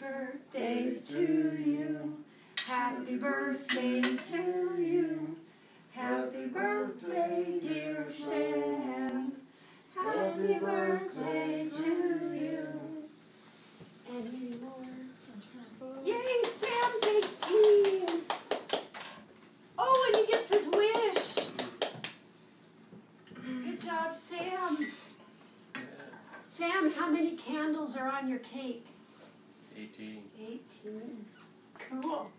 birthday to you. Happy birthday to you. Happy birthday, dear Sam. Happy birthday to you. Any more? Yay, Sam's 18. Oh, and he gets his wish. Good job, Sam. Sam, how many candles are on your cake? 18. 18. Cool.